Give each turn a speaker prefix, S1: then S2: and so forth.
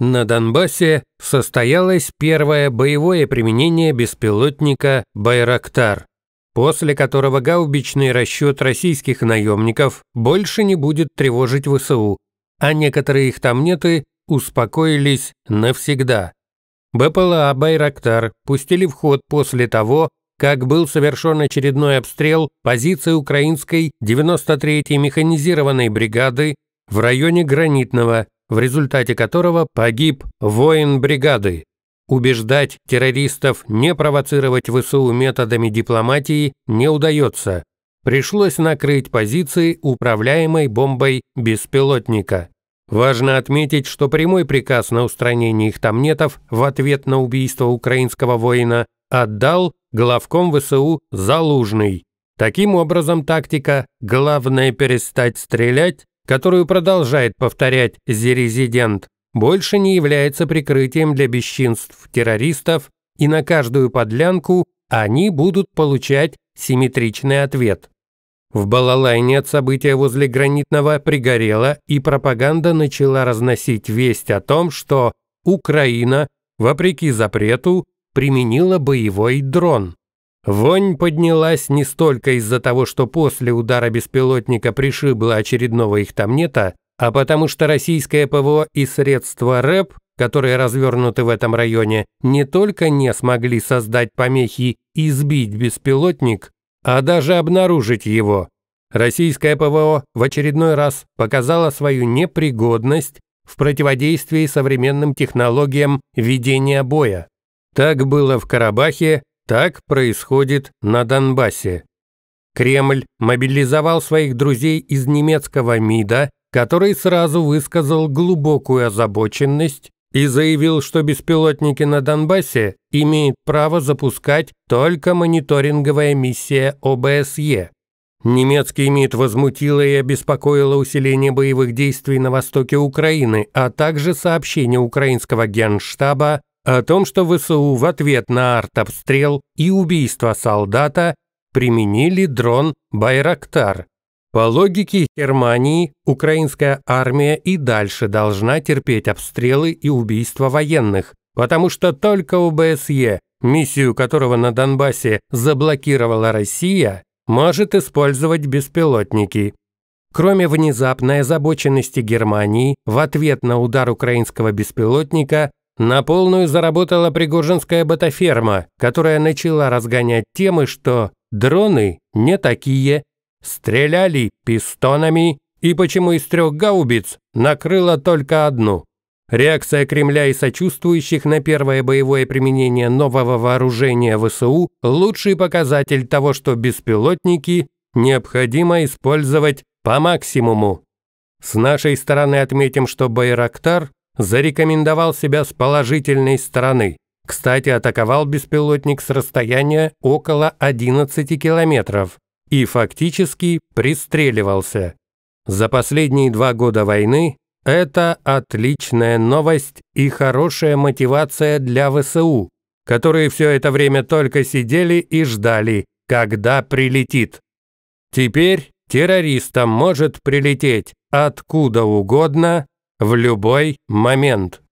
S1: На Донбассе состоялось первое боевое применение беспилотника «Байрактар», после которого гаубичный расчет российских наемников больше не будет тревожить ВСУ, а некоторые их тамнеты успокоились навсегда. БПЛА «Байрактар» пустили в ход после того, как был совершен очередной обстрел позиции украинской 93-й механизированной бригады в районе Гранитного, в результате которого погиб воин бригады. Убеждать террористов не провоцировать ВСУ методами дипломатии не удается. Пришлось накрыть позиции управляемой бомбой беспилотника. Важно отметить, что прямой приказ на устранение их тамнетов в ответ на убийство украинского воина отдал главком ВСУ Залужный. Таким образом, тактика «главное перестать стрелять» которую продолжает повторять «Зерезидент», больше не является прикрытием для бесчинств террористов, и на каждую подлянку они будут получать симметричный ответ. В Балалайне от события возле Гранитного пригорело, и пропаганда начала разносить весть о том, что Украина, вопреки запрету, применила боевой дрон. Вонь поднялась не столько из-за того, что после удара беспилотника пришибло очередного их тамнета, а потому что российское ПВО и средства РЭП, которые развернуты в этом районе, не только не смогли создать помехи и сбить беспилотник, а даже обнаружить его. Российское ПВО в очередной раз показало свою непригодность в противодействии современным технологиям ведения боя. Так было в Карабахе, так происходит на Донбассе. Кремль мобилизовал своих друзей из немецкого МИДа, который сразу высказал глубокую озабоченность и заявил, что беспилотники на Донбассе имеет право запускать только мониторинговая миссия ОБСЕ. Немецкий МИД возмутило и обеспокоило усиление боевых действий на востоке Украины, а также сообщение украинского генштаба о том, что ВСУ в ответ на артобстрел и убийство солдата применили дрон «Байрактар». По логике Германии, украинская армия и дальше должна терпеть обстрелы и убийства военных, потому что только ОБСЕ, миссию которого на Донбассе заблокировала Россия, может использовать беспилотники. Кроме внезапной озабоченности Германии в ответ на удар украинского беспилотника, на полную заработала Пригожинская ботаферма, которая начала разгонять темы, что дроны не такие, стреляли пистонами, и почему из трех гаубиц накрыла только одну. Реакция Кремля и сочувствующих на первое боевое применение нового вооружения ВСУ – лучший показатель того, что беспилотники необходимо использовать по максимуму. С нашей стороны отметим, что Байрактар зарекомендовал себя с положительной стороны. Кстати, атаковал беспилотник с расстояния около 11 километров и фактически пристреливался. За последние два года войны это отличная новость и хорошая мотивация для ВСУ, которые все это время только сидели и ждали, когда прилетит. Теперь террористам может прилететь откуда угодно в любой момент.